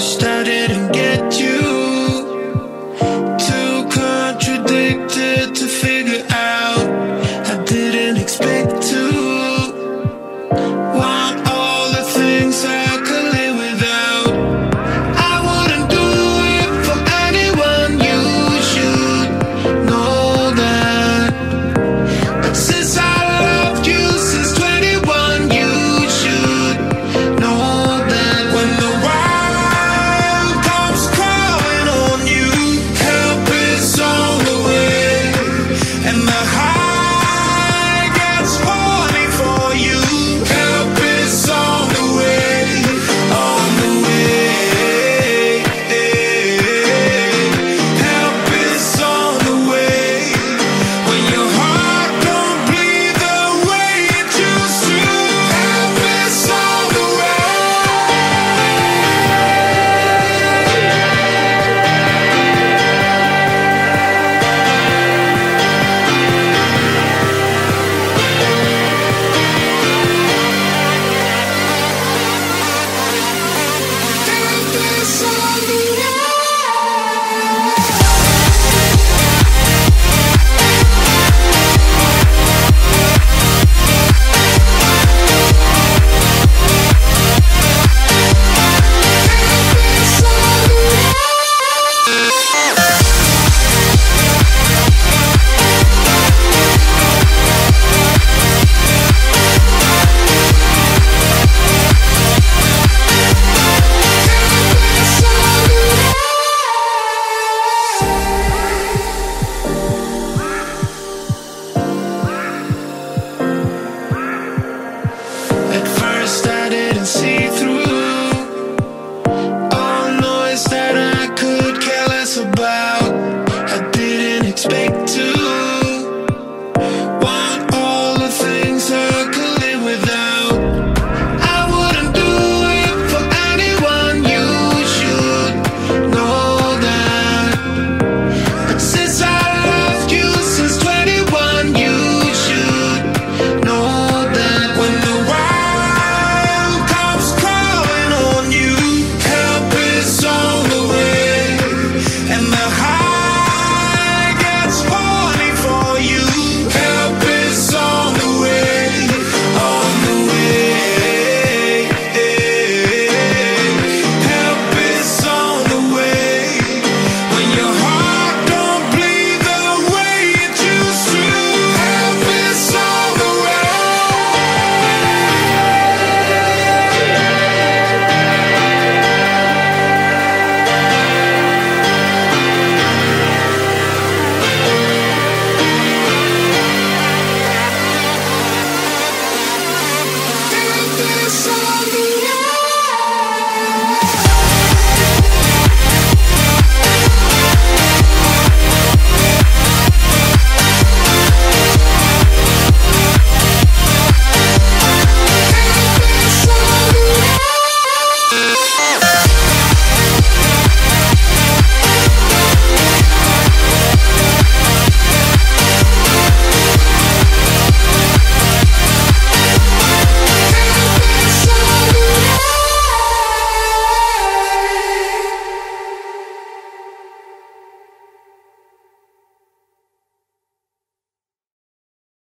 understand expect